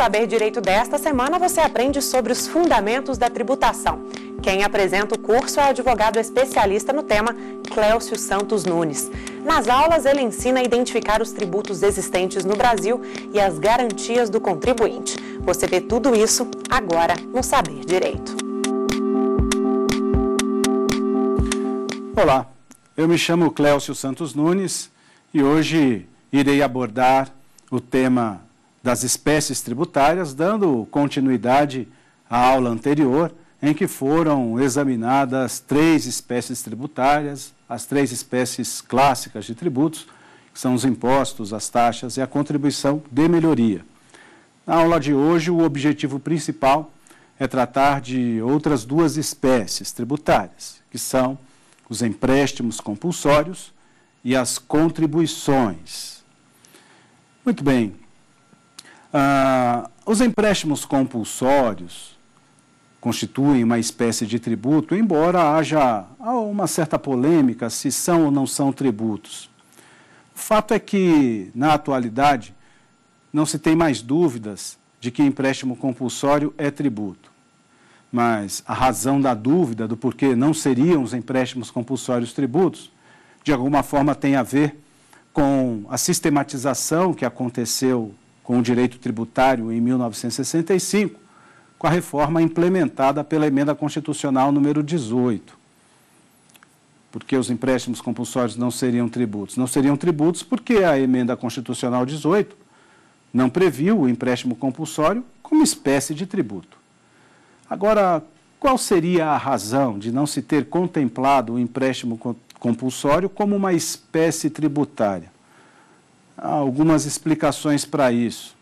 Saber Direito desta semana, você aprende sobre os fundamentos da tributação. Quem apresenta o curso é o advogado especialista no tema, Cléucio Santos Nunes. Nas aulas, ele ensina a identificar os tributos existentes no Brasil e as garantias do contribuinte. Você vê tudo isso agora no Saber Direito. Olá, eu me chamo Cléucio Santos Nunes e hoje irei abordar o tema das espécies tributárias, dando continuidade à aula anterior, em que foram examinadas três espécies tributárias, as três espécies clássicas de tributos, que são os impostos, as taxas e a contribuição de melhoria. Na aula de hoje, o objetivo principal é tratar de outras duas espécies tributárias, que são os empréstimos compulsórios e as contribuições. Muito bem. Ah, os empréstimos compulsórios constituem uma espécie de tributo, embora haja uma certa polêmica se são ou não são tributos. O fato é que, na atualidade, não se tem mais dúvidas de que empréstimo compulsório é tributo mas a razão da dúvida do porquê não seriam os empréstimos compulsórios tributos, de alguma forma tem a ver com a sistematização que aconteceu com o direito tributário em 1965, com a reforma implementada pela emenda constitucional número 18. Porque os empréstimos compulsórios não seriam tributos? Não seriam tributos porque a emenda constitucional 18 não previu o empréstimo compulsório como espécie de tributo. Agora, qual seria a razão de não se ter contemplado o empréstimo compulsório como uma espécie tributária? Algumas explicações para isso.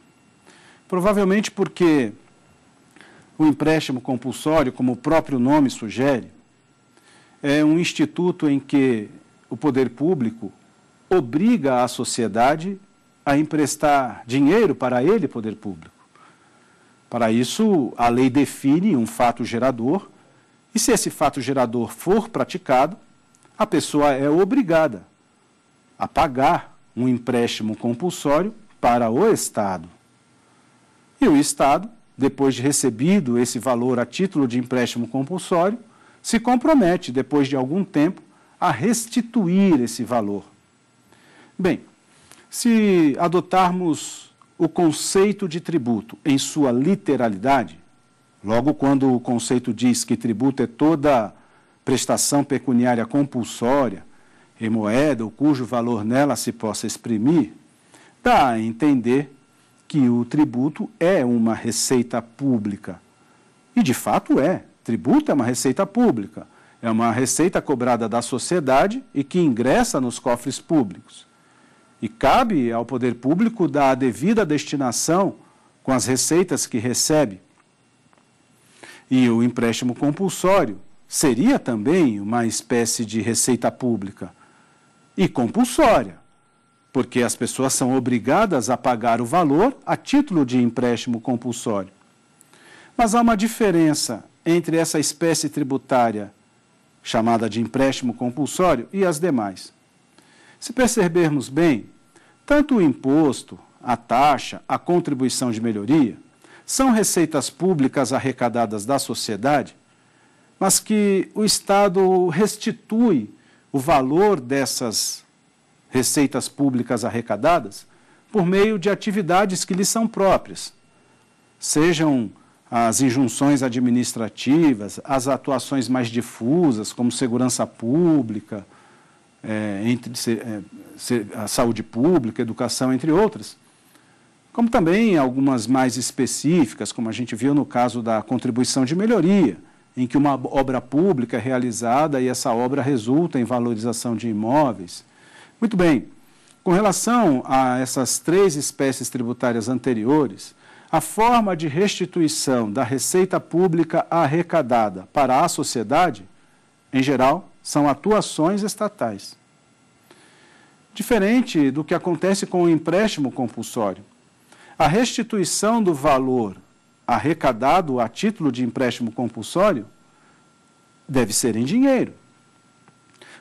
Provavelmente porque o empréstimo compulsório, como o próprio nome sugere, é um instituto em que o poder público obriga a sociedade a emprestar dinheiro para ele, poder público. Para isso, a lei define um fato gerador, e se esse fato gerador for praticado, a pessoa é obrigada a pagar um empréstimo compulsório para o Estado. E o Estado, depois de recebido esse valor a título de empréstimo compulsório, se compromete, depois de algum tempo, a restituir esse valor. Bem, se adotarmos o conceito de tributo em sua literalidade, logo quando o conceito diz que tributo é toda prestação pecuniária compulsória em moeda ou cujo valor nela se possa exprimir, dá a entender que o tributo é uma receita pública. E de fato é. Tributo é uma receita pública. É uma receita cobrada da sociedade e que ingressa nos cofres públicos. E cabe ao poder público dar a devida destinação com as receitas que recebe. E o empréstimo compulsório seria também uma espécie de receita pública e compulsória, porque as pessoas são obrigadas a pagar o valor a título de empréstimo compulsório. Mas há uma diferença entre essa espécie tributária chamada de empréstimo compulsório e as demais. Se percebermos bem, tanto o imposto, a taxa, a contribuição de melhoria são receitas públicas arrecadadas da sociedade, mas que o Estado restitui o valor dessas receitas públicas arrecadadas por meio de atividades que lhe são próprias, sejam as injunções administrativas, as atuações mais difusas, como segurança pública, é, entre é, a saúde pública, educação, entre outras, como também algumas mais específicas, como a gente viu no caso da contribuição de melhoria, em que uma obra pública é realizada e essa obra resulta em valorização de imóveis. Muito bem, com relação a essas três espécies tributárias anteriores, a forma de restituição da receita pública arrecadada para a sociedade, em geral, são atuações estatais. Diferente do que acontece com o empréstimo compulsório. A restituição do valor arrecadado a título de empréstimo compulsório deve ser em dinheiro.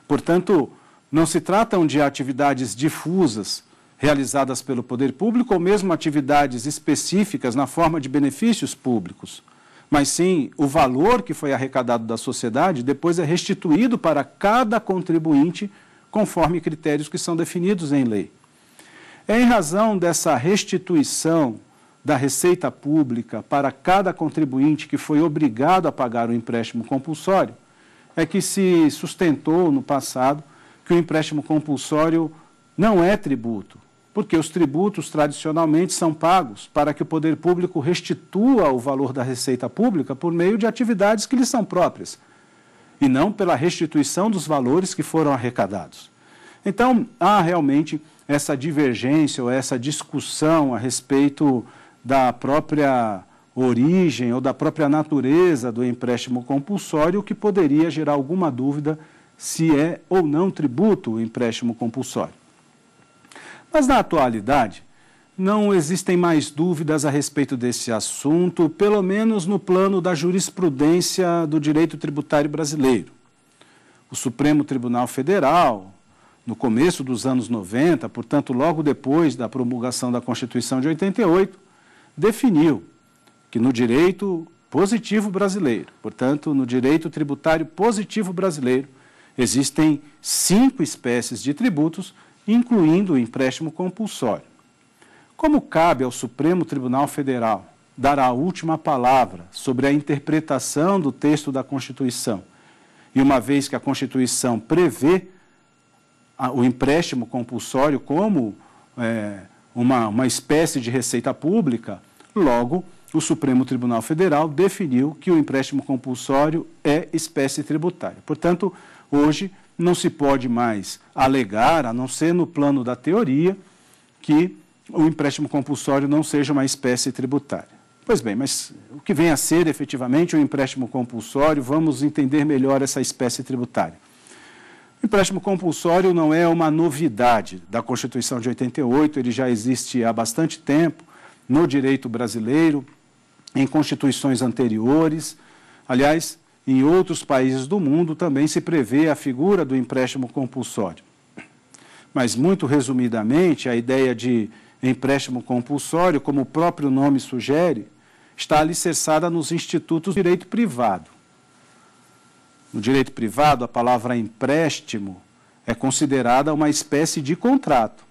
Portanto, não se tratam de atividades difusas, realizadas pelo poder público ou mesmo atividades específicas na forma de benefícios públicos, mas sim o valor que foi arrecadado da sociedade depois é restituído para cada contribuinte conforme critérios que são definidos em lei. É em razão dessa restituição da receita pública para cada contribuinte que foi obrigado a pagar o empréstimo compulsório é que se sustentou no passado que o empréstimo compulsório não é tributo, porque os tributos tradicionalmente são pagos para que o poder público restitua o valor da receita pública por meio de atividades que lhe são próprias, e não pela restituição dos valores que foram arrecadados. Então, há realmente essa divergência ou essa discussão a respeito da própria origem ou da própria natureza do empréstimo compulsório, que poderia gerar alguma dúvida se é ou não tributo o empréstimo compulsório. Mas na atualidade, não existem mais dúvidas a respeito desse assunto, pelo menos no plano da jurisprudência do direito tributário brasileiro. O Supremo Tribunal Federal, no começo dos anos 90, portanto, logo depois da promulgação da Constituição de 88, definiu que no direito positivo brasileiro, portanto, no direito tributário positivo brasileiro, existem cinco espécies de tributos, incluindo o empréstimo compulsório. Como cabe ao Supremo Tribunal Federal dar a última palavra sobre a interpretação do texto da Constituição, e uma vez que a Constituição prevê o empréstimo compulsório como é, uma, uma espécie de receita pública, logo o Supremo Tribunal Federal definiu que o empréstimo compulsório é espécie tributária. Portanto, hoje não se pode mais alegar, a não ser no plano da teoria, que o empréstimo compulsório não seja uma espécie tributária. Pois bem, mas o que vem a ser efetivamente o um empréstimo compulsório, vamos entender melhor essa espécie tributária. O empréstimo compulsório não é uma novidade da Constituição de 88, ele já existe há bastante tempo no direito brasileiro, em constituições anteriores. Aliás, em outros países do mundo também se prevê a figura do empréstimo compulsório. Mas, muito resumidamente, a ideia de empréstimo compulsório, como o próprio nome sugere, está alicerçada nos institutos do direito privado. No direito privado, a palavra empréstimo é considerada uma espécie de contrato.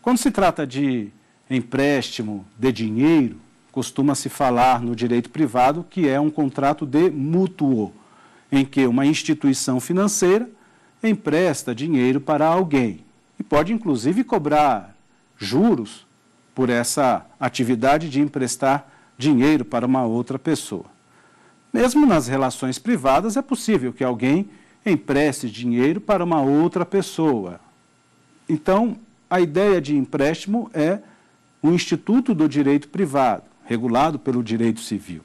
Quando se trata de empréstimo de dinheiro, costuma-se falar no direito privado que é um contrato de mútuo, em que uma instituição financeira empresta dinheiro para alguém e pode inclusive cobrar juros por essa atividade de emprestar dinheiro para uma outra pessoa. Mesmo nas relações privadas é possível que alguém empreste dinheiro para uma outra pessoa. Então, a ideia de empréstimo é o instituto do direito privado regulado pelo direito civil.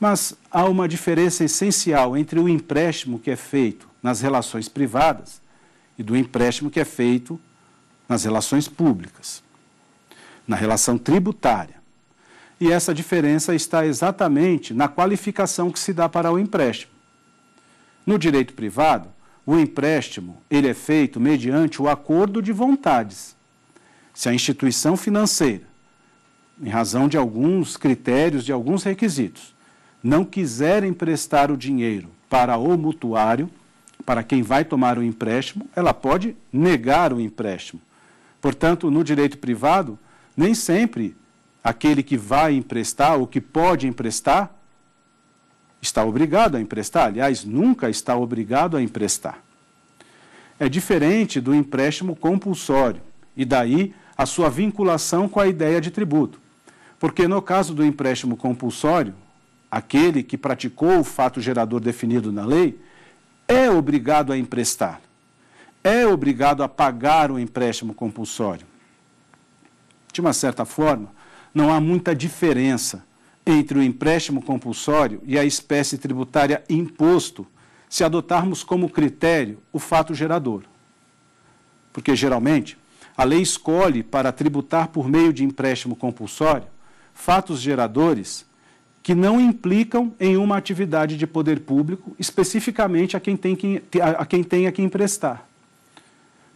Mas há uma diferença essencial entre o empréstimo que é feito nas relações privadas e do empréstimo que é feito nas relações públicas, na relação tributária. E essa diferença está exatamente na qualificação que se dá para o empréstimo. No direito privado, o empréstimo ele é feito mediante o acordo de vontades. Se a instituição financeira em razão de alguns critérios, de alguns requisitos, não quiser emprestar o dinheiro para o mutuário, para quem vai tomar o empréstimo, ela pode negar o empréstimo. Portanto, no direito privado, nem sempre aquele que vai emprestar ou que pode emprestar está obrigado a emprestar, aliás, nunca está obrigado a emprestar. É diferente do empréstimo compulsório e daí a sua vinculação com a ideia de tributo. Porque no caso do empréstimo compulsório, aquele que praticou o fato gerador definido na lei é obrigado a emprestar, é obrigado a pagar o empréstimo compulsório. De uma certa forma, não há muita diferença entre o empréstimo compulsório e a espécie tributária imposto, se adotarmos como critério o fato gerador. Porque, geralmente, a lei escolhe para tributar por meio de empréstimo compulsório fatos geradores que não implicam em uma atividade de poder público, especificamente a quem tem que, a quem tenha que emprestar.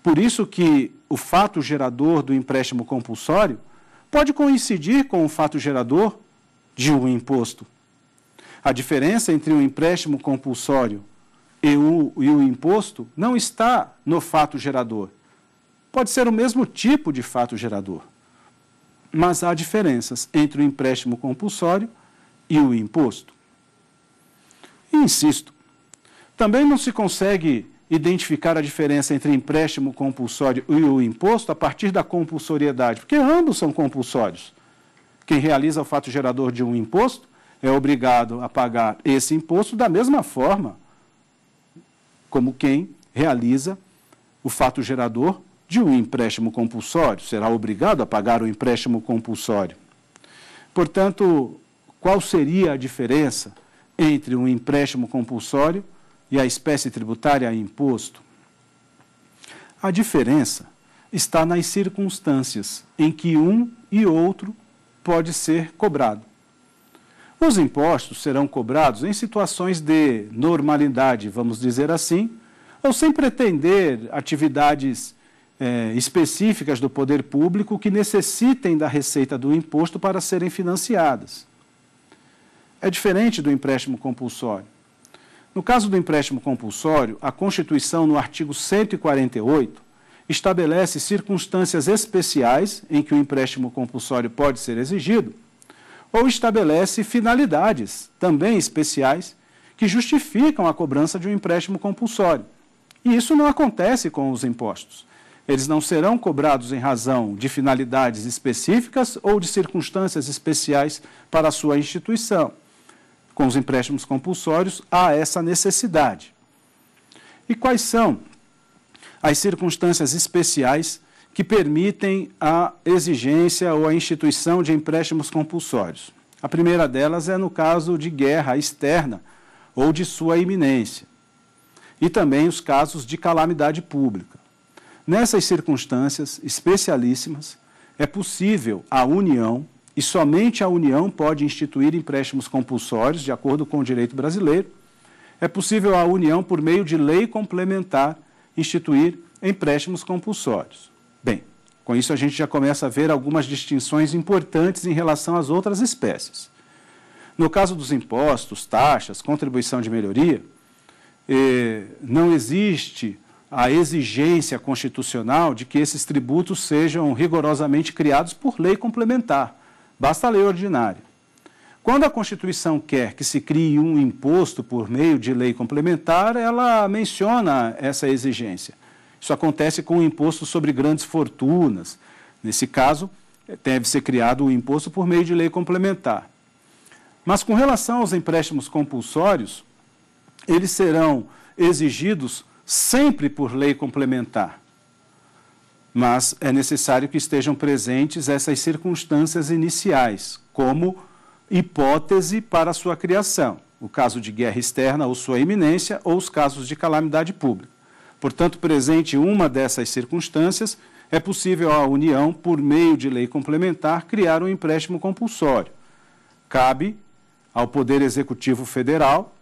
Por isso que o fato gerador do empréstimo compulsório pode coincidir com o fato gerador de um imposto. A diferença entre o empréstimo compulsório e o, e o imposto não está no fato gerador. Pode ser o mesmo tipo de fato gerador, mas há diferenças entre o empréstimo compulsório e o imposto. E insisto, também não se consegue identificar a diferença entre empréstimo compulsório e o imposto a partir da compulsoriedade, porque ambos são compulsórios. Quem realiza o fato gerador de um imposto é obrigado a pagar esse imposto da mesma forma como quem realiza o fato gerador de um empréstimo compulsório, será obrigado a pagar o empréstimo compulsório. Portanto, qual seria a diferença entre um empréstimo compulsório e a espécie tributária imposto? A diferença está nas circunstâncias em que um e outro pode ser cobrado. Os impostos serão cobrados em situações de normalidade, vamos dizer assim, ou sem pretender atividades eh, específicas do poder público que necessitem da receita do imposto para serem financiadas. É diferente do empréstimo compulsório. No caso do empréstimo compulsório, a Constituição, no artigo 148, estabelece circunstâncias especiais em que o empréstimo compulsório pode ser exigido ou estabelece finalidades, também especiais, que justificam a cobrança de um empréstimo compulsório. E isso não acontece com os impostos. Eles não serão cobrados em razão de finalidades específicas ou de circunstâncias especiais para a sua instituição. Com os empréstimos compulsórios, há essa necessidade. E quais são as circunstâncias especiais que permitem a exigência ou a instituição de empréstimos compulsórios. A primeira delas é no caso de guerra externa ou de sua iminência, e também os casos de calamidade pública. Nessas circunstâncias especialíssimas, é possível a União, e somente a União pode instituir empréstimos compulsórios, de acordo com o direito brasileiro, é possível a União, por meio de lei complementar, instituir empréstimos compulsórios. Bem, com isso a gente já começa a ver algumas distinções importantes em relação às outras espécies. No caso dos impostos, taxas, contribuição de melhoria, eh, não existe a exigência constitucional de que esses tributos sejam rigorosamente criados por lei complementar. Basta a lei ordinária. Quando a Constituição quer que se crie um imposto por meio de lei complementar, ela menciona essa exigência. Isso acontece com o imposto sobre grandes fortunas. Nesse caso, deve ser criado o imposto por meio de lei complementar. Mas com relação aos empréstimos compulsórios, eles serão exigidos sempre por lei complementar. Mas é necessário que estejam presentes essas circunstâncias iniciais, como hipótese para sua criação, o caso de guerra externa ou sua iminência, ou os casos de calamidade pública. Portanto, presente uma dessas circunstâncias, é possível à União, por meio de lei complementar, criar um empréstimo compulsório. Cabe ao Poder Executivo Federal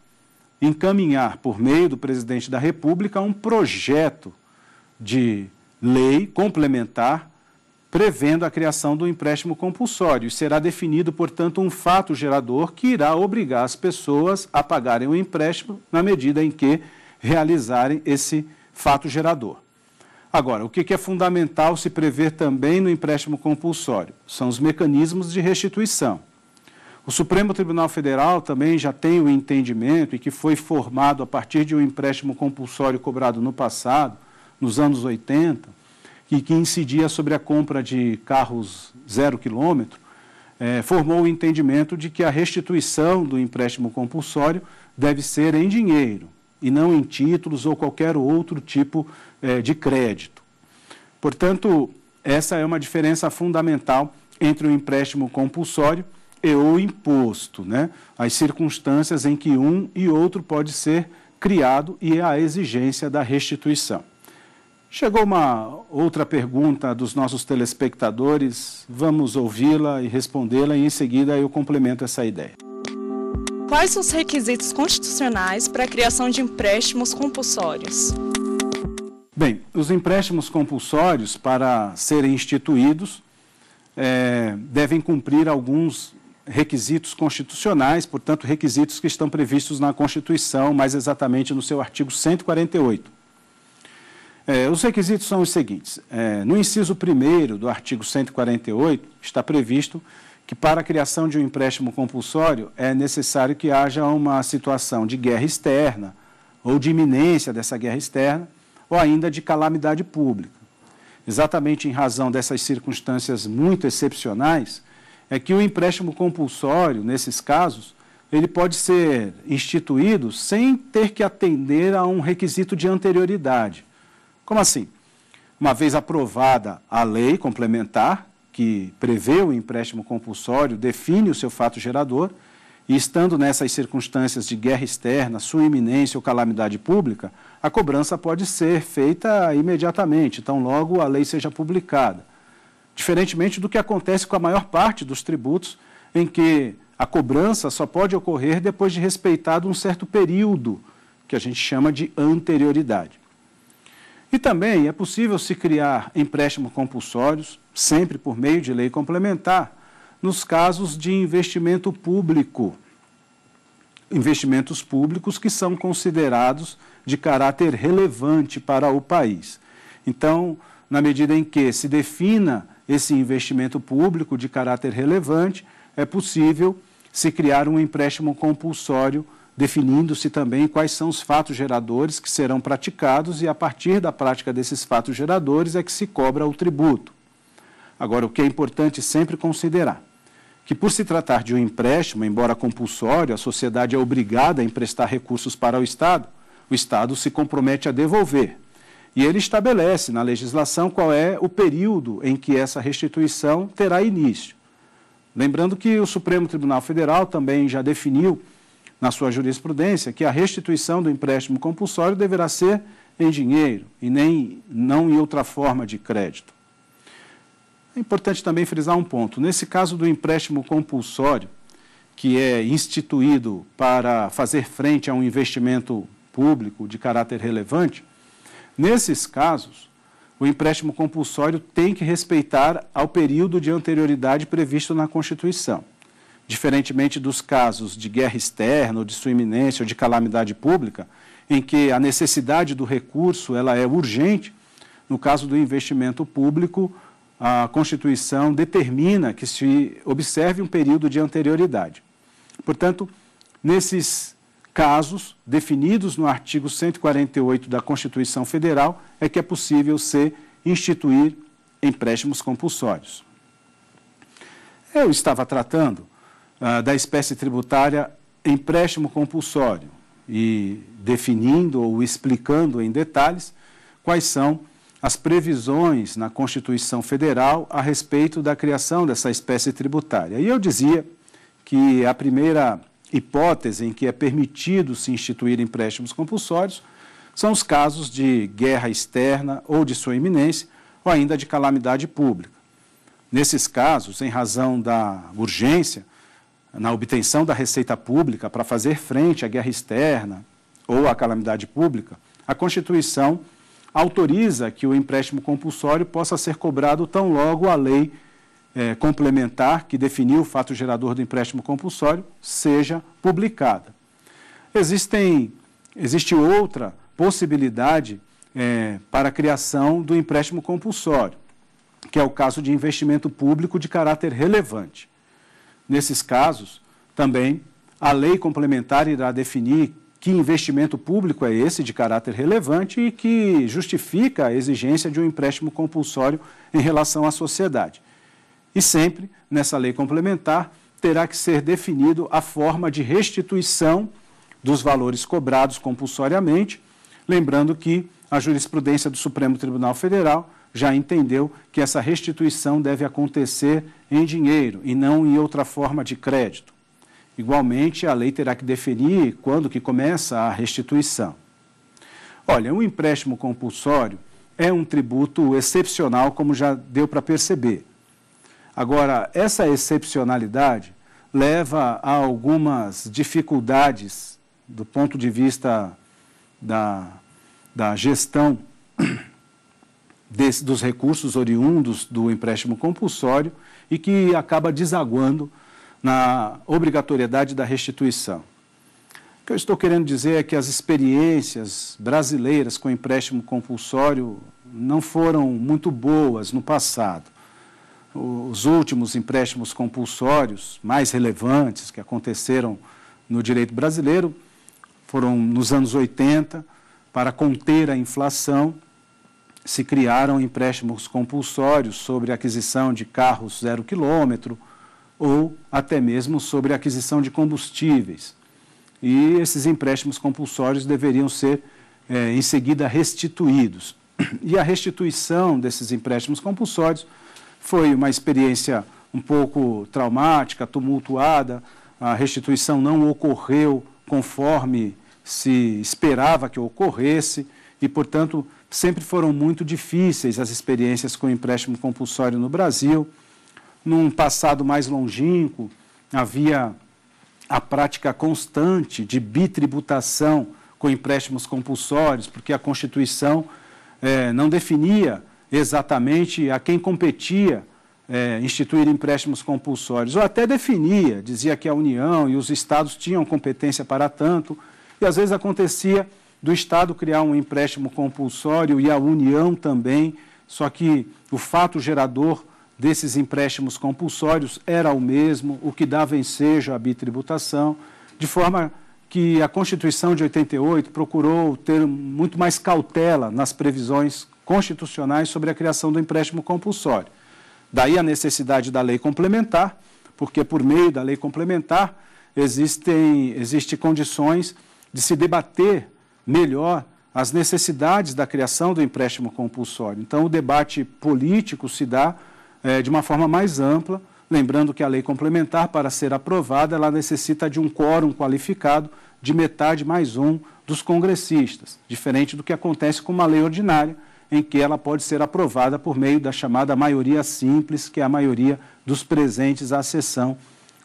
encaminhar, por meio do Presidente da República, um projeto de lei complementar prevendo a criação do empréstimo compulsório. Será definido, portanto, um fato gerador que irá obrigar as pessoas a pagarem o empréstimo na medida em que realizarem esse fato gerador. Agora, o que é fundamental se prever também no empréstimo compulsório? São os mecanismos de restituição. O Supremo Tribunal Federal também já tem o entendimento e que foi formado a partir de um empréstimo compulsório cobrado no passado, nos anos 80, e que incidia sobre a compra de carros zero quilômetro, é, formou o entendimento de que a restituição do empréstimo compulsório deve ser em dinheiro, e não em títulos ou qualquer outro tipo é, de crédito. Portanto, essa é uma diferença fundamental entre o empréstimo compulsório e o imposto, né? as circunstâncias em que um e outro pode ser criado e a exigência da restituição. Chegou uma outra pergunta dos nossos telespectadores, vamos ouvi-la e respondê-la e em seguida eu complemento essa ideia. Quais os requisitos constitucionais para a criação de empréstimos compulsórios? Bem, os empréstimos compulsórios, para serem instituídos, é, devem cumprir alguns requisitos constitucionais, portanto, requisitos que estão previstos na Constituição, mais exatamente no seu artigo 148. É, os requisitos são os seguintes: é, no inciso 1 do artigo 148, está previsto que para a criação de um empréstimo compulsório é necessário que haja uma situação de guerra externa ou de iminência dessa guerra externa ou ainda de calamidade pública. Exatamente em razão dessas circunstâncias muito excepcionais, é que o empréstimo compulsório, nesses casos, ele pode ser instituído sem ter que atender a um requisito de anterioridade. Como assim? Uma vez aprovada a lei complementar, que prevê o empréstimo compulsório, define o seu fato gerador, e estando nessas circunstâncias de guerra externa, sua iminência ou calamidade pública, a cobrança pode ser feita imediatamente, então logo a lei seja publicada. Diferentemente do que acontece com a maior parte dos tributos, em que a cobrança só pode ocorrer depois de respeitado um certo período, que a gente chama de anterioridade. E também é possível se criar empréstimos compulsórios, sempre por meio de lei complementar, nos casos de investimento público. Investimentos públicos que são considerados de caráter relevante para o país. Então, na medida em que se defina esse investimento público de caráter relevante, é possível se criar um empréstimo compulsório, definindo-se também quais são os fatos geradores que serão praticados e, a partir da prática desses fatos geradores, é que se cobra o tributo. Agora, o que é importante sempre considerar que, por se tratar de um empréstimo, embora compulsório, a sociedade é obrigada a emprestar recursos para o Estado, o Estado se compromete a devolver. E ele estabelece na legislação qual é o período em que essa restituição terá início. Lembrando que o Supremo Tribunal Federal também já definiu, na sua jurisprudência, que a restituição do empréstimo compulsório deverá ser em dinheiro e nem não em outra forma de crédito. É importante também frisar um ponto. Nesse caso do empréstimo compulsório, que é instituído para fazer frente a um investimento público de caráter relevante, nesses casos, o empréstimo compulsório tem que respeitar ao período de anterioridade previsto na Constituição. Diferentemente dos casos de guerra externa, ou de sua iminência, ou de calamidade pública, em que a necessidade do recurso ela é urgente, no caso do investimento público, a Constituição determina que se observe um período de anterioridade. Portanto, nesses casos definidos no artigo 148 da Constituição Federal, é que é possível se instituir empréstimos compulsórios. Eu estava tratando ah, da espécie tributária empréstimo compulsório e definindo ou explicando em detalhes quais são as previsões na Constituição Federal a respeito da criação dessa espécie tributária. E eu dizia que a primeira hipótese em que é permitido se instituir empréstimos compulsórios são os casos de guerra externa ou de sua iminência, ou ainda de calamidade pública. Nesses casos, em razão da urgência na obtenção da receita pública para fazer frente à guerra externa ou à calamidade pública, a Constituição autoriza que o empréstimo compulsório possa ser cobrado tão logo a lei é, complementar que definiu o fato gerador do empréstimo compulsório seja publicada. Existem, existe outra possibilidade é, para a criação do empréstimo compulsório, que é o caso de investimento público de caráter relevante. Nesses casos, também, a lei complementar irá definir que investimento público é esse de caráter relevante e que justifica a exigência de um empréstimo compulsório em relação à sociedade. E sempre, nessa lei complementar, terá que ser definido a forma de restituição dos valores cobrados compulsoriamente, lembrando que a jurisprudência do Supremo Tribunal Federal já entendeu que essa restituição deve acontecer em dinheiro e não em outra forma de crédito. Igualmente, a lei terá que definir quando que começa a restituição. Olha, um empréstimo compulsório é um tributo excepcional, como já deu para perceber. Agora, essa excepcionalidade leva a algumas dificuldades do ponto de vista da, da gestão desse, dos recursos oriundos do empréstimo compulsório e que acaba desaguando na obrigatoriedade da restituição. O que eu estou querendo dizer é que as experiências brasileiras com empréstimo compulsório não foram muito boas no passado. Os últimos empréstimos compulsórios mais relevantes que aconteceram no direito brasileiro foram nos anos 80, para conter a inflação, se criaram empréstimos compulsórios sobre aquisição de carros zero quilômetro ou até mesmo sobre aquisição de combustíveis. E esses empréstimos compulsórios deveriam ser, é, em seguida, restituídos. E a restituição desses empréstimos compulsórios foi uma experiência um pouco traumática, tumultuada. A restituição não ocorreu conforme se esperava que ocorresse e, portanto, sempre foram muito difíceis as experiências com empréstimo compulsório no Brasil. Num passado mais longínquo, havia a prática constante de bitributação com empréstimos compulsórios, porque a Constituição eh, não definia exatamente a quem competia eh, instituir empréstimos compulsórios, ou até definia, dizia que a União e os estados tinham competência para tanto, e às vezes acontecia do Estado criar um empréstimo compulsório e a União também, só que o fato gerador desses empréstimos compulsórios era o mesmo, o que dava ensejo à bitributação, de forma que a Constituição de 88 procurou ter muito mais cautela nas previsões constitucionais sobre a criação do empréstimo compulsório. Daí a necessidade da lei complementar, porque por meio da lei complementar existem existe condições de se debater melhor as necessidades da criação do empréstimo compulsório. Então, o debate político se dá é, de uma forma mais ampla, lembrando que a lei complementar, para ser aprovada, ela necessita de um quórum qualificado de metade mais um dos congressistas, diferente do que acontece com uma lei ordinária, em que ela pode ser aprovada por meio da chamada maioria simples, que é a maioria dos presentes à sessão,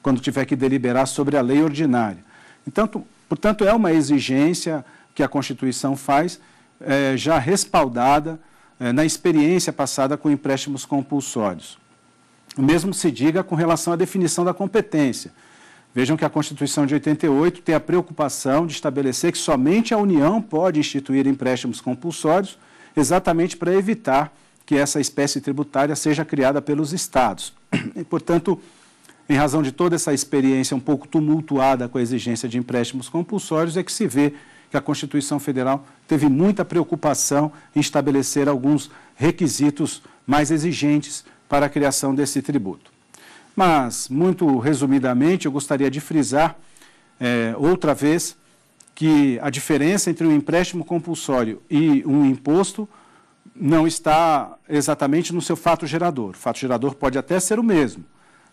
quando tiver que deliberar sobre a lei ordinária. Então, Portanto, é uma exigência que a Constituição faz, é, já respaldada é, na experiência passada com empréstimos compulsórios. O mesmo se diga com relação à definição da competência. Vejam que a Constituição de 88 tem a preocupação de estabelecer que somente a União pode instituir empréstimos compulsórios, exatamente para evitar que essa espécie tributária seja criada pelos Estados. E, portanto, em razão de toda essa experiência um pouco tumultuada com a exigência de empréstimos compulsórios, é que se vê que a Constituição Federal teve muita preocupação em estabelecer alguns requisitos mais exigentes para a criação desse tributo. Mas, muito resumidamente, eu gostaria de frisar é, outra vez que a diferença entre um empréstimo compulsório e um imposto não está exatamente no seu fato gerador. O fato gerador pode até ser o mesmo,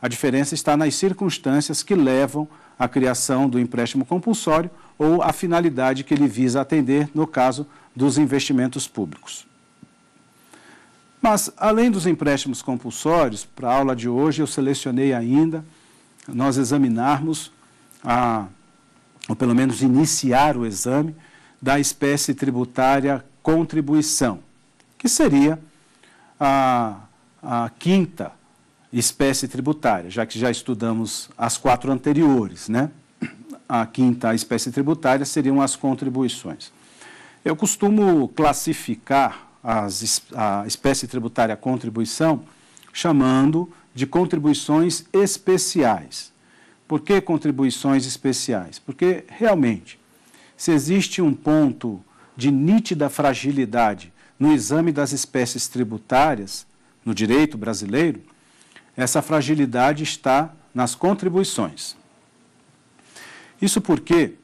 a diferença está nas circunstâncias que levam à criação do empréstimo compulsório ou à finalidade que ele visa atender, no caso dos investimentos públicos. Mas, além dos empréstimos compulsórios, para a aula de hoje eu selecionei ainda nós examinarmos, a, ou pelo menos iniciar o exame, da espécie tributária contribuição, que seria a, a quinta espécie tributária, já que já estudamos as quatro anteriores, né? A quinta espécie tributária seriam as contribuições. Eu costumo classificar as, a espécie tributária contribuição chamando de contribuições especiais. Por que contribuições especiais? Porque realmente, se existe um ponto de nítida fragilidade no exame das espécies tributárias no direito brasileiro, essa fragilidade está nas contribuições. Isso porque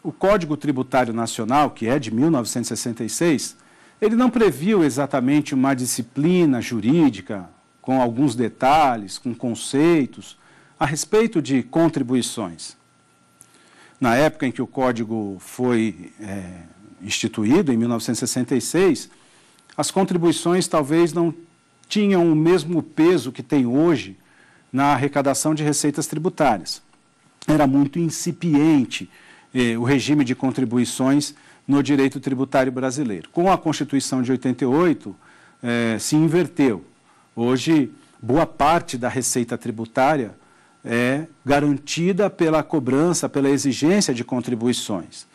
o Código Tributário Nacional, que é de 1966, ele não previu exatamente uma disciplina jurídica com alguns detalhes, com conceitos, a respeito de contribuições. Na época em que o código foi é, instituído, em 1966, as contribuições talvez não tinham o mesmo peso que tem hoje na arrecadação de receitas tributárias. Era muito incipiente eh, o regime de contribuições no direito tributário brasileiro. Com a Constituição de 88, é, se inverteu. Hoje, boa parte da receita tributária é garantida pela cobrança, pela exigência de contribuições.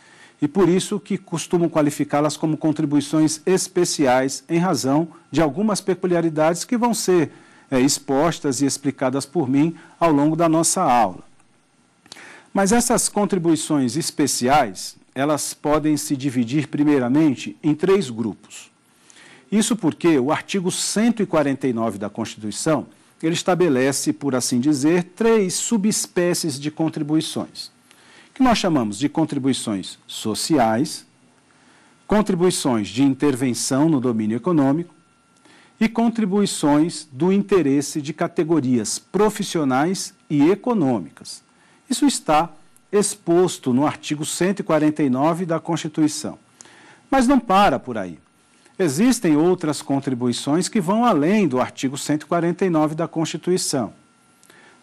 E por isso que costumam qualificá-las como contribuições especiais, em razão de algumas peculiaridades que vão ser é, expostas e explicadas por mim ao longo da nossa aula. Mas essas contribuições especiais, elas podem se dividir primeiramente em três grupos. Isso porque o artigo 149 da Constituição, ele estabelece, por assim dizer, três subespécies de contribuições, que nós chamamos de contribuições sociais, contribuições de intervenção no domínio econômico e contribuições do interesse de categorias profissionais e econômicas. Isso está exposto no artigo 149 da Constituição. Mas não para por aí. Existem outras contribuições que vão além do artigo 149 da Constituição.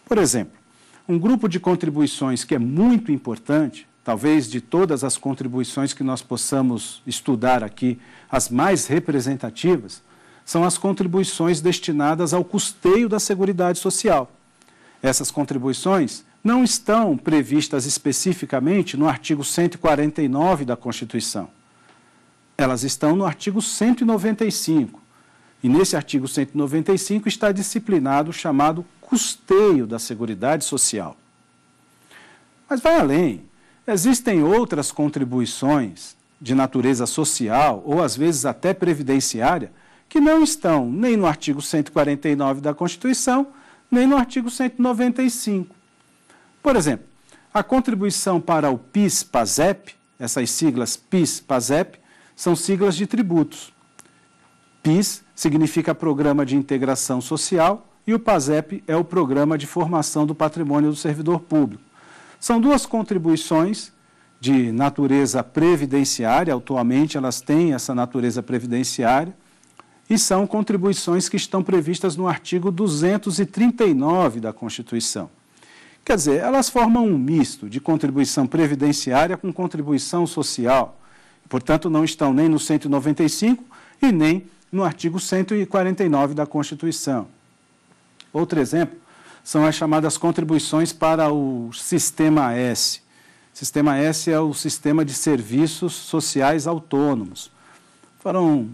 Por exemplo, um grupo de contribuições que é muito importante, talvez de todas as contribuições que nós possamos estudar aqui, as mais representativas, são as contribuições destinadas ao custeio da Seguridade Social. Essas contribuições não estão previstas especificamente no artigo 149 da Constituição. Elas estão no artigo 195. E nesse artigo 195 está disciplinado o chamado custeio da Seguridade Social. Mas vai além. Existem outras contribuições de natureza social ou às vezes até previdenciária que não estão nem no artigo 149 da Constituição, nem no artigo 195. Por exemplo, a contribuição para o PIS-PASEP, essas siglas PIS-PASEP, são siglas de tributos. PIS significa Programa de Integração Social e o PASEP é o Programa de Formação do Patrimônio do Servidor Público. São duas contribuições de natureza previdenciária, atualmente elas têm essa natureza previdenciária, e são contribuições que estão previstas no artigo 239 da Constituição. Quer dizer, elas formam um misto de contribuição previdenciária com contribuição social. Portanto, não estão nem no 195 e nem no artigo 149 da Constituição. Outro exemplo são as chamadas contribuições para o Sistema S. Sistema S é o Sistema de Serviços Sociais Autônomos. Foram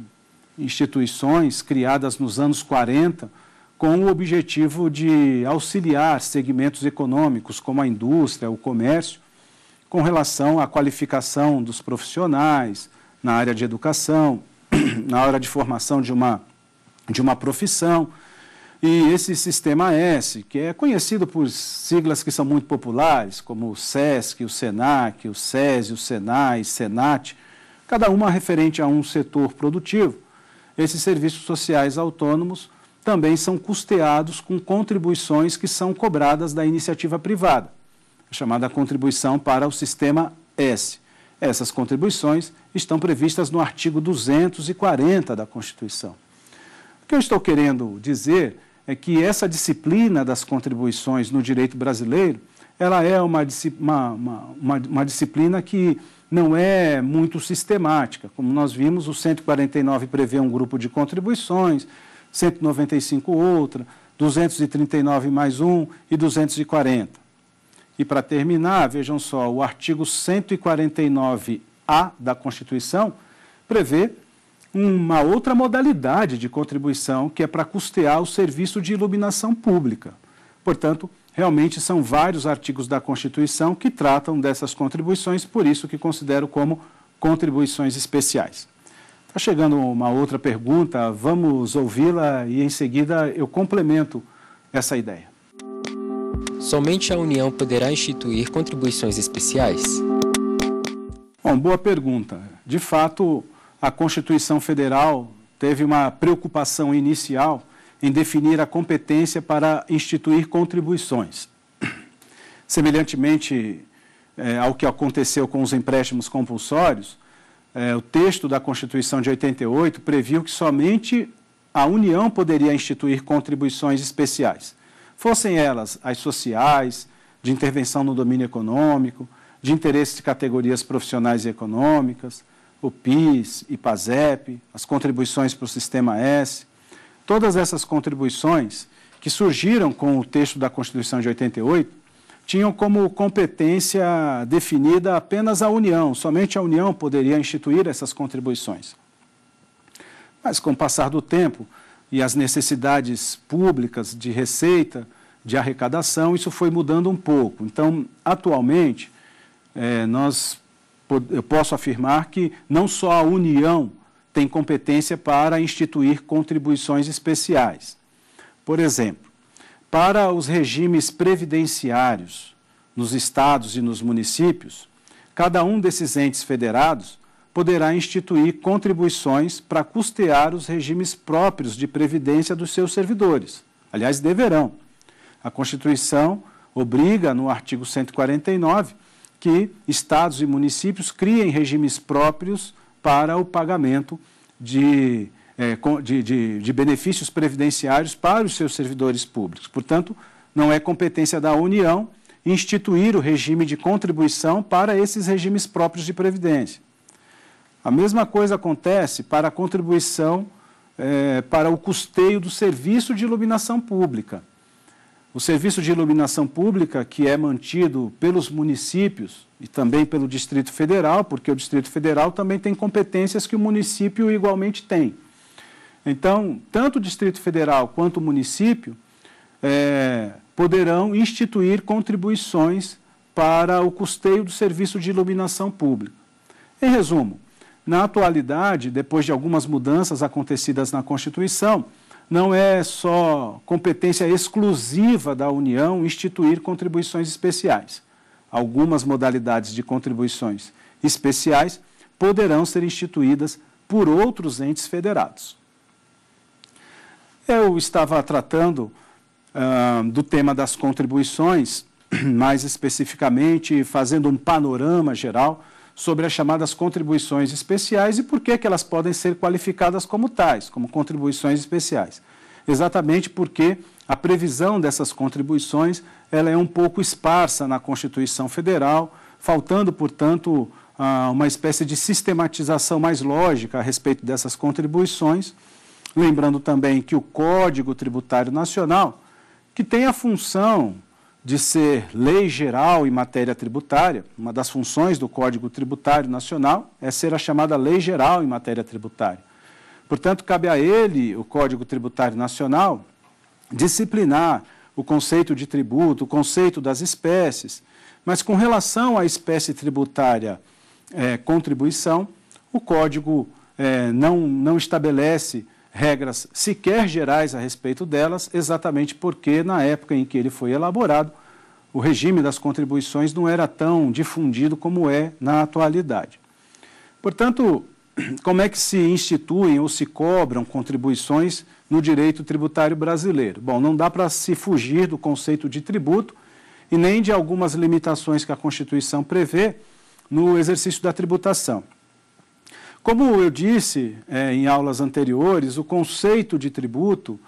instituições criadas nos anos 40 com o objetivo de auxiliar segmentos econômicos como a indústria, o comércio, com relação à qualificação dos profissionais na área de educação, na hora de formação de uma, de uma profissão. E esse sistema S, que é conhecido por siglas que são muito populares, como o SESC, o SENAC, o SESI, o SENAI, SENAT, cada uma referente a um setor produtivo, esses serviços sociais autônomos também são custeados com contribuições que são cobradas da iniciativa privada, chamada contribuição para o sistema S. Essas contribuições estão previstas no artigo 240 da Constituição. O que eu estou querendo dizer é que essa disciplina das contribuições no direito brasileiro, ela é uma, uma, uma, uma disciplina que não é muito sistemática. Como nós vimos, o 149 prevê um grupo de contribuições, 195 outra, 239 mais um e 240. E para terminar, vejam só, o artigo 149A da Constituição prevê uma outra modalidade de contribuição que é para custear o serviço de iluminação pública. Portanto, realmente são vários artigos da Constituição que tratam dessas contribuições, por isso que considero como contribuições especiais. Está chegando uma outra pergunta, vamos ouvi-la e em seguida eu complemento essa ideia. Somente a União poderá instituir contribuições especiais? Bom, boa pergunta. De fato, a Constituição Federal teve uma preocupação inicial em definir a competência para instituir contribuições. Semelhantemente é, ao que aconteceu com os empréstimos compulsórios, é, o texto da Constituição de 88 previu que somente a União poderia instituir contribuições especiais, fossem elas as sociais, de intervenção no domínio econômico, de interesse de categorias profissionais e econômicas, o PIS, IPASEP, as contribuições para o Sistema S. Todas essas contribuições que surgiram com o texto da Constituição de 88 tinham como competência definida apenas a União, somente a União poderia instituir essas contribuições. Mas com o passar do tempo e as necessidades públicas de receita, de arrecadação, isso foi mudando um pouco. Então, atualmente, é, nós, eu posso afirmar que não só a União tem competência para instituir contribuições especiais. Por exemplo, para os regimes previdenciários nos estados e nos municípios, cada um desses entes federados poderá instituir contribuições para custear os regimes próprios de previdência dos seus servidores. Aliás, deverão. A Constituição obriga, no artigo 149, que estados e municípios criem regimes próprios para o pagamento de, é, de, de, de benefícios previdenciários para os seus servidores públicos. Portanto, não é competência da União instituir o regime de contribuição para esses regimes próprios de previdência. A mesma coisa acontece para a contribuição é, para o custeio do serviço de iluminação pública. O serviço de iluminação pública, que é mantido pelos municípios e também pelo Distrito Federal, porque o Distrito Federal também tem competências que o município igualmente tem. Então, tanto o Distrito Federal quanto o município é, poderão instituir contribuições para o custeio do serviço de iluminação pública. Em resumo, na atualidade, depois de algumas mudanças acontecidas na Constituição, não é só competência exclusiva da União instituir contribuições especiais. Algumas modalidades de contribuições especiais poderão ser instituídas por outros entes federados. Eu estava tratando uh, do tema das contribuições, mais especificamente fazendo um panorama geral sobre as chamadas contribuições especiais e por que, que elas podem ser qualificadas como tais, como contribuições especiais. Exatamente porque a previsão dessas contribuições ela é um pouco esparsa na Constituição Federal, faltando, portanto, uma espécie de sistematização mais lógica a respeito dessas contribuições. Lembrando também que o Código Tributário Nacional, que tem a função de ser lei geral em matéria tributária, uma das funções do Código Tributário Nacional é ser a chamada lei geral em matéria tributária. Portanto, cabe a ele, o Código Tributário Nacional, disciplinar o conceito de tributo, o conceito das espécies, mas com relação à espécie tributária é, contribuição, o Código é, não, não estabelece regras sequer gerais a respeito delas, exatamente porque, na época em que ele foi elaborado, o regime das contribuições não era tão difundido como é na atualidade. Portanto, como é que se instituem ou se cobram contribuições no direito tributário brasileiro? Bom, não dá para se fugir do conceito de tributo e nem de algumas limitações que a Constituição prevê no exercício da tributação. Como eu disse é, em aulas anteriores, o conceito de tributo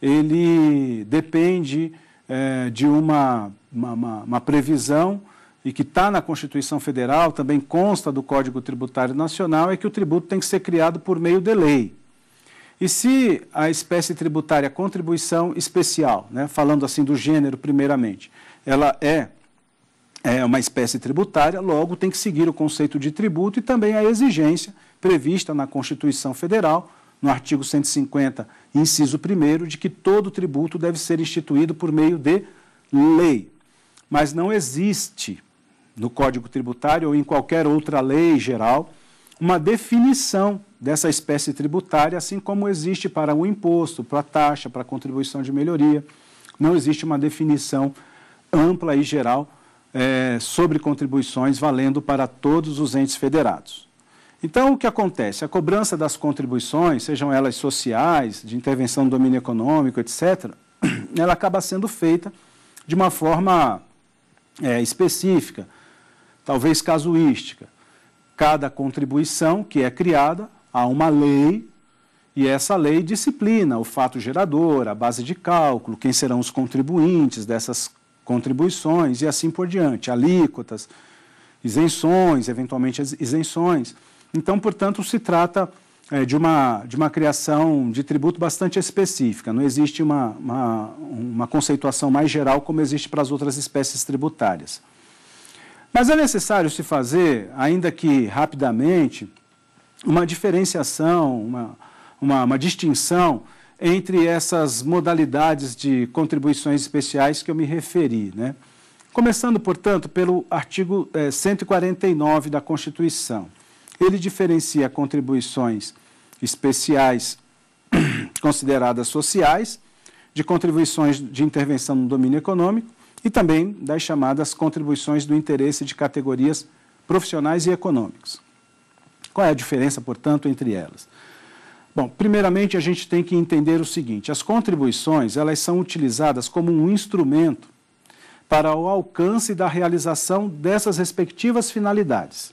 ele depende é, de uma, uma, uma, previsão e que está na Constituição Federal, também consta do Código Tributário Nacional, é que o tributo tem que ser criado por meio de lei. E se a espécie tributária contribuição especial, né, falando assim do gênero primeiramente, ela é é uma espécie tributária, logo tem que seguir o conceito de tributo e também a exigência prevista na Constituição Federal, no artigo 150, inciso 1, de que todo tributo deve ser instituído por meio de lei. Mas não existe no Código Tributário ou em qualquer outra lei geral uma definição dessa espécie tributária, assim como existe para o imposto, para a taxa, para a contribuição de melhoria. Não existe uma definição ampla e geral é, sobre contribuições valendo para todos os entes federados. Então, o que acontece? A cobrança das contribuições, sejam elas sociais, de intervenção no domínio econômico, etc., ela acaba sendo feita de uma forma é, específica, talvez casuística. Cada contribuição que é criada, há uma lei, e essa lei disciplina o fato gerador, a base de cálculo, quem serão os contribuintes dessas contribuições e assim por diante, alíquotas, isenções, eventualmente isenções. Então, portanto, se trata é, de, uma, de uma criação de tributo bastante específica. Não existe uma, uma, uma conceituação mais geral como existe para as outras espécies tributárias. Mas é necessário se fazer, ainda que rapidamente, uma diferenciação, uma, uma, uma distinção entre essas modalidades de contribuições especiais que eu me referi. Né? Começando, portanto, pelo artigo eh, 149 da Constituição. Ele diferencia contribuições especiais consideradas sociais, de contribuições de intervenção no domínio econômico e também das chamadas contribuições do interesse de categorias profissionais e econômicas. Qual é a diferença, portanto, entre elas? Bom, primeiramente a gente tem que entender o seguinte: as contribuições elas são utilizadas como um instrumento para o alcance da realização dessas respectivas finalidades.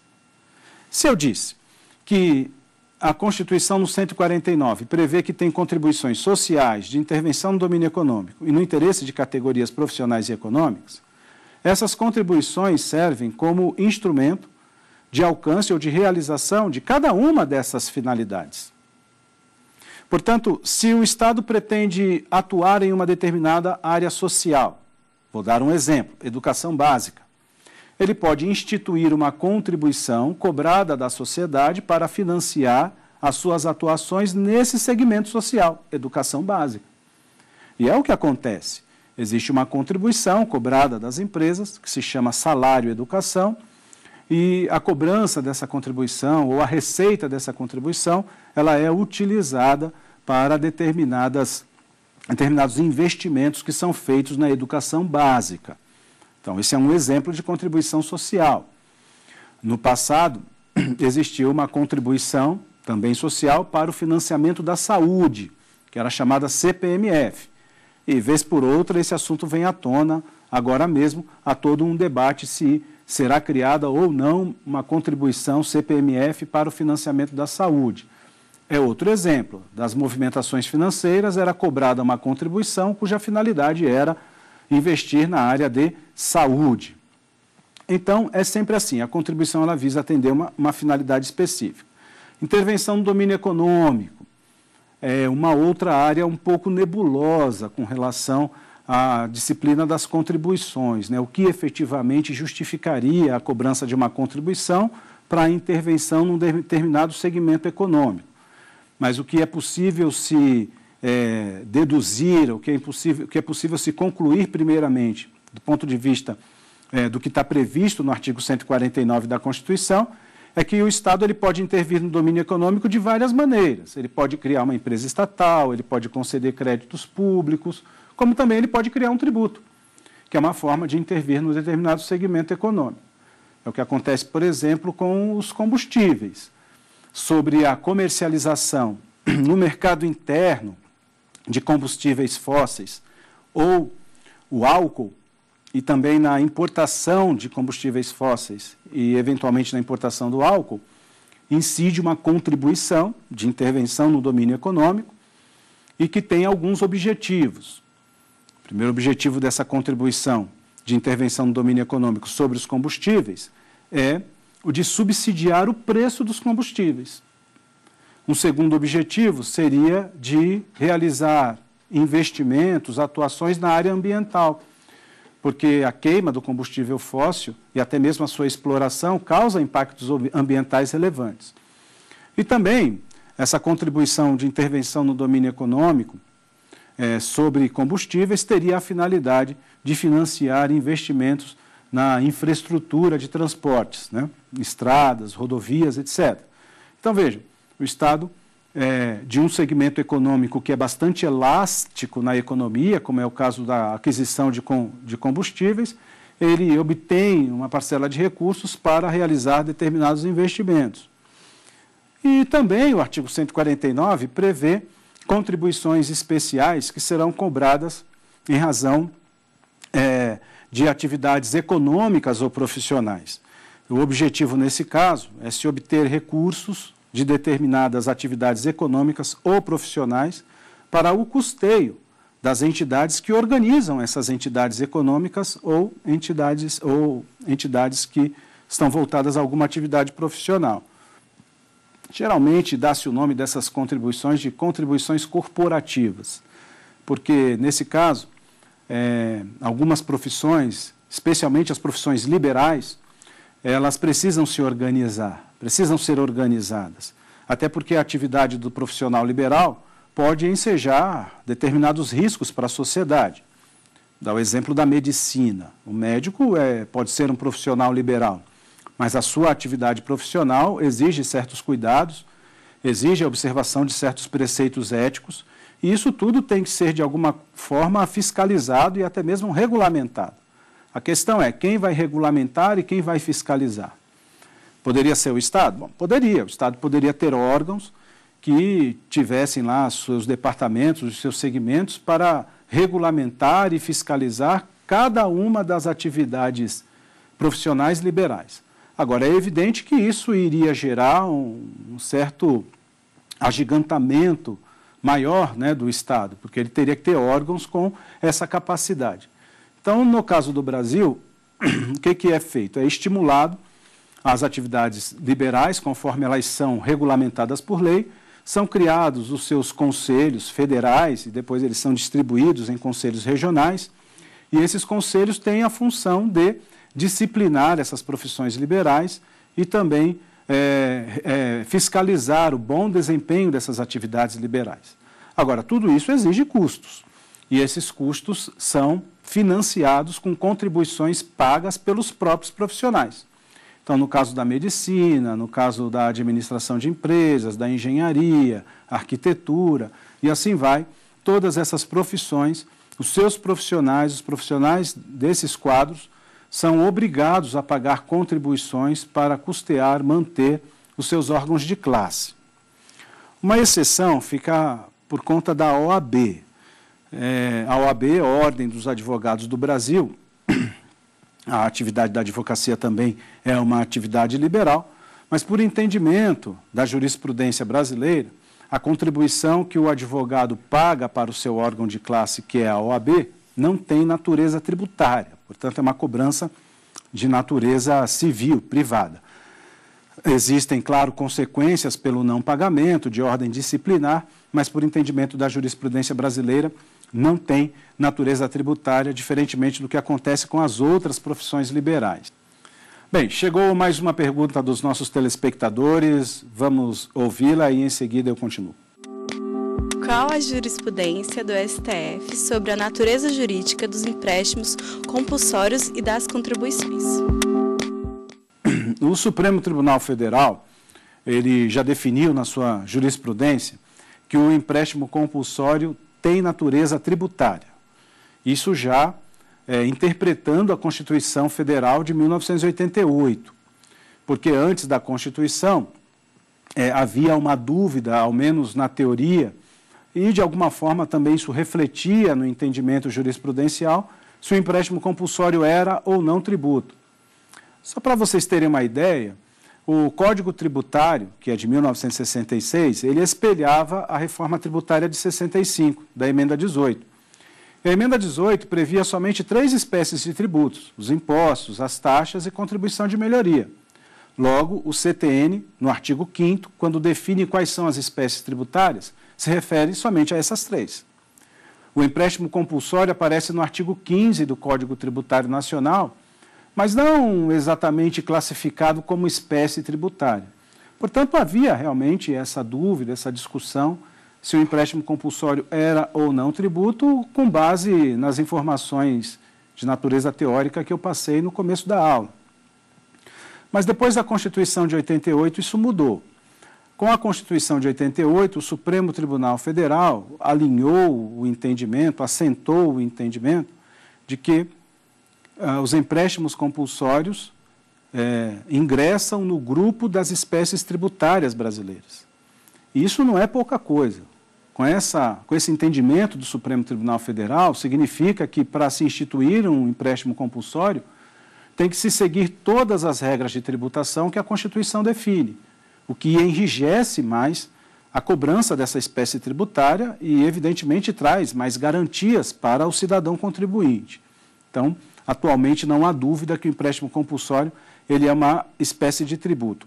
Se eu disse que a Constituição no 149 prevê que tem contribuições sociais de intervenção no domínio econômico e no interesse de categorias profissionais e econômicas, essas contribuições servem como instrumento de alcance ou de realização de cada uma dessas finalidades. Portanto, se o Estado pretende atuar em uma determinada área social, vou dar um exemplo: educação básica. Ele pode instituir uma contribuição cobrada da sociedade para financiar as suas atuações nesse segmento social, educação básica. E é o que acontece. Existe uma contribuição cobrada das empresas, que se chama salário educação, e a cobrança dessa contribuição ou a receita dessa contribuição, ela é utilizada para determinadas, determinados investimentos que são feitos na educação básica. Então, esse é um exemplo de contribuição social. No passado, existiu uma contribuição também social para o financiamento da saúde, que era chamada CPMF. E, vez por outra, esse assunto vem à tona, agora mesmo, há todo um debate se será criada ou não uma contribuição CPMF para o financiamento da saúde. É outro exemplo. Das movimentações financeiras era cobrada uma contribuição cuja finalidade era investir na área de saúde. Então, é sempre assim, a contribuição ela visa atender uma, uma finalidade específica. Intervenção no domínio econômico é uma outra área um pouco nebulosa com relação a disciplina das contribuições, né? o que efetivamente justificaria a cobrança de uma contribuição para a intervenção num determinado segmento econômico. Mas o que é possível se é, deduzir, o que é, impossível, o que é possível se concluir primeiramente, do ponto de vista é, do que está previsto no artigo 149 da Constituição, é que o Estado ele pode intervir no domínio econômico de várias maneiras. Ele pode criar uma empresa estatal, ele pode conceder créditos públicos, como também ele pode criar um tributo, que é uma forma de intervir no determinado segmento econômico. É o que acontece, por exemplo, com os combustíveis. Sobre a comercialização no mercado interno de combustíveis fósseis ou o álcool, e também na importação de combustíveis fósseis e, eventualmente, na importação do álcool, incide uma contribuição de intervenção no domínio econômico e que tem alguns objetivos. O primeiro objetivo dessa contribuição de intervenção no domínio econômico sobre os combustíveis é o de subsidiar o preço dos combustíveis. Um segundo objetivo seria de realizar investimentos, atuações na área ambiental, porque a queima do combustível fóssil e até mesmo a sua exploração causa impactos ambientais relevantes. E também essa contribuição de intervenção no domínio econômico é, sobre combustíveis teria a finalidade de financiar investimentos na infraestrutura de transportes, né? estradas, rodovias, etc. Então, veja, o Estado, é, de um segmento econômico que é bastante elástico na economia, como é o caso da aquisição de, com, de combustíveis, ele obtém uma parcela de recursos para realizar determinados investimentos. E também o artigo 149 prevê contribuições especiais que serão cobradas em razão é, de atividades econômicas ou profissionais. O objetivo, nesse caso, é se obter recursos de determinadas atividades econômicas ou profissionais para o custeio das entidades que organizam essas entidades econômicas ou entidades, ou entidades que estão voltadas a alguma atividade profissional. geralmente dá-se o nome dessas contribuições de contribuições corporativas, porque, nesse caso, é, algumas profissões, especialmente as profissões liberais, elas precisam se organizar, precisam ser organizadas. Até porque a atividade do profissional liberal pode ensejar determinados riscos para a sociedade. Dá o exemplo da medicina. O médico é, pode ser um profissional liberal, mas a sua atividade profissional exige certos cuidados, exige a observação de certos preceitos éticos, e isso tudo tem que ser, de alguma forma, fiscalizado e até mesmo regulamentado. A questão é quem vai regulamentar e quem vai fiscalizar. Poderia ser o Estado? Bom, poderia. O Estado poderia ter órgãos que tivessem lá seus departamentos, os seus segmentos para regulamentar e fiscalizar cada uma das atividades profissionais liberais. Agora, é evidente que isso iria gerar um, certo agigantamento maior né, do Estado, porque ele teria que ter órgãos com essa capacidade. Então, no caso do Brasil, o que, que é feito? É estimulado as atividades liberais, conforme elas são regulamentadas por lei, são criados os seus conselhos federais e depois eles são distribuídos em conselhos regionais. E esses conselhos têm a função de disciplinar essas profissões liberais e também é, é, fiscalizar o bom desempenho dessas atividades liberais. Agora, tudo isso exige custos. E esses custos são financiados com contribuições pagas pelos próprios profissionais. Então, no caso da medicina, no caso da administração de empresas, da engenharia, arquitetura e assim vai, todas essas profissões, os seus profissionais, os profissionais desses quadros, são obrigados a pagar contribuições para custear, manter os seus órgãos de classe. Uma exceção fica por conta da OAB. É, a OAB, Ordem dos Advogados do Brasil, a atividade da advocacia também é uma atividade liberal, mas por entendimento da jurisprudência brasileira, a contribuição que o advogado paga para o seu órgão de classe, que é a OAB, não tem natureza tributária, portanto, é uma cobrança de natureza civil, privada. Existem, claro, consequências pelo não pagamento, de ordem disciplinar, mas por entendimento da jurisprudência brasileira, não tem natureza tributária, diferentemente do que acontece com as outras profissões liberais. Bem, chegou mais uma pergunta dos nossos telespectadores, vamos ouvi-la e em seguida eu continuo. Qual a jurisprudência do STF sobre a natureza jurídica dos empréstimos compulsórios e das contribuições? O Supremo Tribunal Federal, ele já definiu na sua jurisprudência que o empréstimo compulsório tem natureza tributária. Isso já é, interpretando a Constituição Federal de 1988, porque antes da Constituição é, havia uma dúvida, ao menos na teoria, e de alguma forma também isso refletia no entendimento jurisprudencial, se o empréstimo compulsório era ou não tributo. Só para vocês terem uma ideia, o Código Tributário, que é de 1966, ele espelhava a reforma tributária de 65, da emenda 18. A emenda 18 previa somente três espécies de tributos: os impostos, as taxas e contribuição de melhoria. Logo, o CTN, no artigo 5, quando define quais são as espécies tributárias, se refere somente a essas três. O empréstimo compulsório aparece no artigo 15 do Código Tributário Nacional mas não exatamente classificado como espécie tributária. Portanto, havia realmente essa dúvida, essa discussão se o empréstimo compulsório era ou não tributo, com base nas informações de natureza teórica que eu passei no começo da aula. Mas depois da Constituição de 88, isso mudou. Com a Constituição de 88, o Supremo Tribunal Federal alinhou o entendimento, assentou o entendimento de que ah, os empréstimos compulsórios é, ingressam no grupo das espécies tributárias brasileiras. E isso não é pouca coisa. Com, essa, com esse entendimento do Supremo Tribunal Federal, significa que para se instituir um empréstimo compulsório, tem que se seguir todas as regras de tributação que a Constituição define, o que enrijece mais a cobrança dessa espécie tributária e, evidentemente, traz mais garantias para o cidadão contribuinte. Então, Atualmente não há dúvida que o empréstimo compulsório ele é uma espécie de tributo.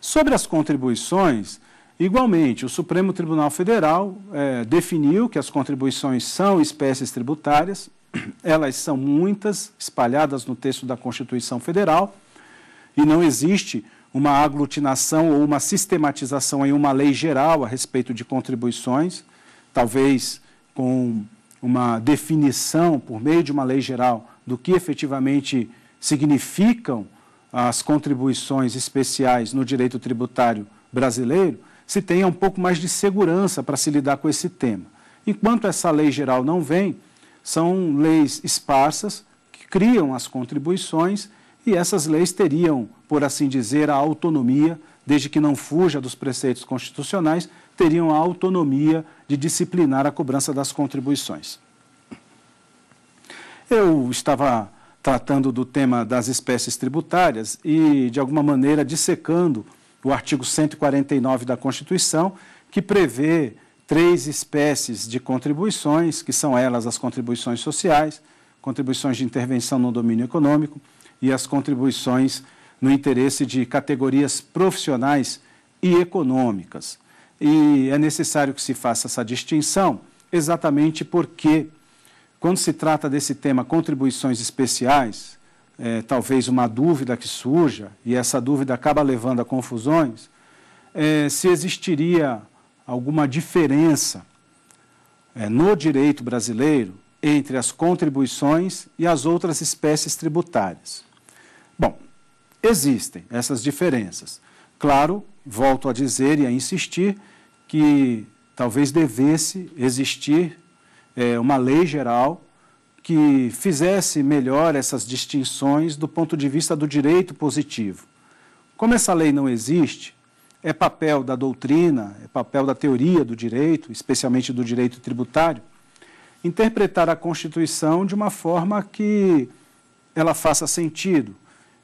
Sobre as contribuições, igualmente, o Supremo Tribunal Federal é, definiu que as contribuições são espécies tributárias, elas são muitas, espalhadas no texto da Constituição Federal, e não existe uma aglutinação ou uma sistematização em uma lei geral a respeito de contribuições, talvez com uma definição por meio de uma lei geral do que efetivamente significam as contribuições especiais no direito tributário brasileiro, se tenha um pouco mais de segurança para se lidar com esse tema. Enquanto essa lei geral não vem, são leis esparsas que criam as contribuições e essas leis teriam, por assim dizer, a autonomia, desde que não fuja dos preceitos constitucionais, teriam a autonomia de disciplinar a cobrança das contribuições. Eu estava tratando do tema das espécies tributárias e, de alguma maneira, dissecando o artigo 149 da Constituição, que prevê três espécies de contribuições, que são elas as contribuições sociais, contribuições de intervenção no domínio econômico e as contribuições no interesse de categorias profissionais e econômicas. E é necessário que se faça essa distinção, exatamente porque quando se trata desse tema contribuições especiais, é, talvez uma dúvida que surja, e essa dúvida acaba levando a confusões, é, se existiria alguma diferença é, no direito brasileiro entre as contribuições e as outras espécies tributárias. Bom, existem essas diferenças. Claro, volto a dizer e a insistir que talvez devesse existir é, uma lei geral que fizesse melhor essas distinções do ponto de vista do direito positivo. Como essa lei não existe, é papel da doutrina, é papel da teoria do direito, especialmente do direito tributário, interpretar a Constituição de uma forma que ela faça sentido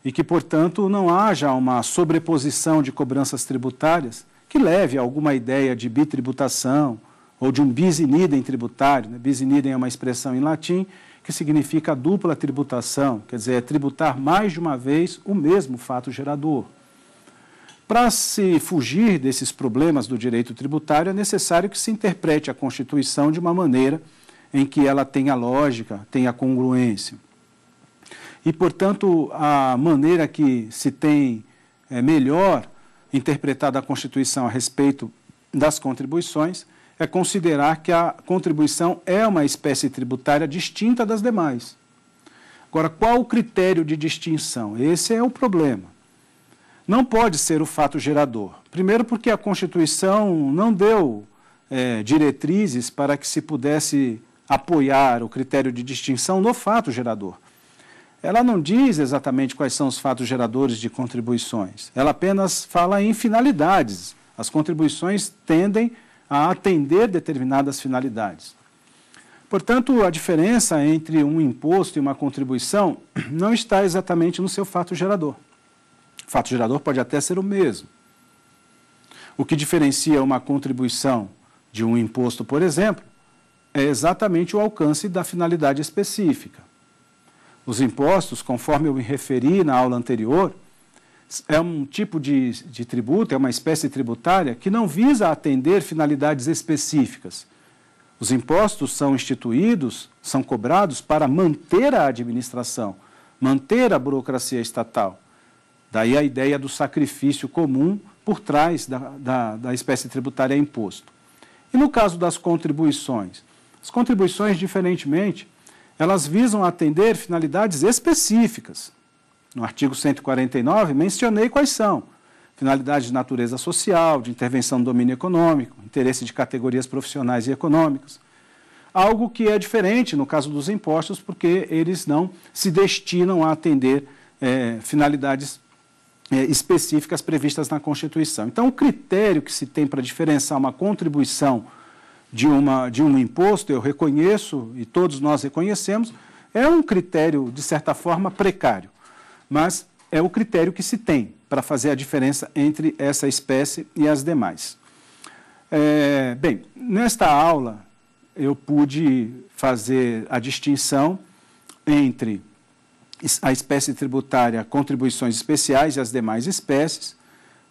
e que, portanto, não haja uma sobreposição de cobranças tributárias que leve a alguma ideia de bitributação ou de um bis in idem tributário. Né? Bis in idem é uma expressão em latim que significa dupla tributação, quer dizer, é tributar mais de uma vez o mesmo fato gerador. Para se fugir desses problemas do direito tributário, é necessário que se interprete a Constituição de uma maneira em que ela tenha lógica, tenha congruência. E, portanto, a maneira que se tem é, melhor interpretado a Constituição a respeito das contribuições é considerar que a contribuição é uma espécie tributária distinta das demais. Agora, qual o critério de distinção? Esse é o problema. Não pode ser o fato gerador. Primeiro, porque a Constituição não deu é, diretrizes para que se pudesse apoiar o critério de distinção no fato gerador. Ela não diz exatamente quais são os fatos geradores de contribuições. Ela apenas fala em finalidades. As contribuições tendem a atender determinadas finalidades. Portanto, a diferença entre um imposto e uma contribuição não está exatamente no seu fato gerador. O fato gerador pode até ser o mesmo. O que diferencia uma contribuição de um imposto, por exemplo, é exatamente o alcance da finalidade específica. Os impostos, conforme eu me referi na aula anterior, é um tipo de, de tributo, é uma espécie tributária que não visa atender finalidades específicas. Os impostos são instituídos, são cobrados para manter a administração, manter a burocracia estatal. Daí a ideia do sacrifício comum por trás da, da, da espécie tributária imposto. E no caso das contribuições? As contribuições, diferentemente, elas visam atender finalidades específicas no artigo 149, mencionei quais são. Finalidade de natureza social, de intervenção no domínio econômico, interesse de categorias profissionais e econômicas. Algo que é diferente no caso dos impostos, porque eles não se destinam a atender é, finalidades é, específicas previstas na Constituição. Então, o critério que se tem para diferenciar uma contribuição de, uma, de um imposto, eu reconheço, e todos nós reconhecemos, é um critério, de certa forma, precário mas é o critério que se tem para fazer a diferença entre essa espécie e as demais. É, bem, nesta aula eu pude fazer a distinção entre a espécie tributária contribuições especiais e as demais espécies.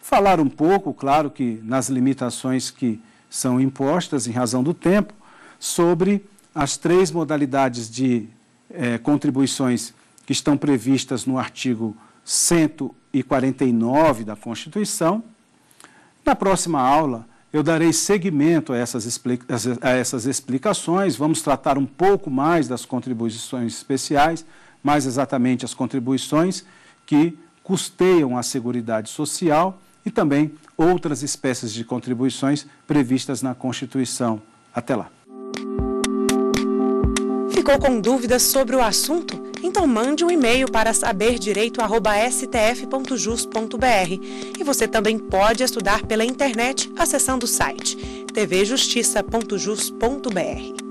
falar um pouco, claro que nas limitações que são impostas em razão do tempo, sobre as três modalidades de eh, contribuições que estão previstas no artigo 149 da Constituição. Na próxima aula, eu darei seguimento a essas, a essas explicações, vamos tratar um pouco mais das contribuições especiais, mais exatamente as contribuições que custeiam a Seguridade Social e também outras espécies de contribuições previstas na Constituição. Até lá. Ficou com dúvidas sobre o assunto? Então mande um e-mail para saberdireito@stf.jus.br. E você também pode estudar pela internet acessando o site tvjustiça.jus.br.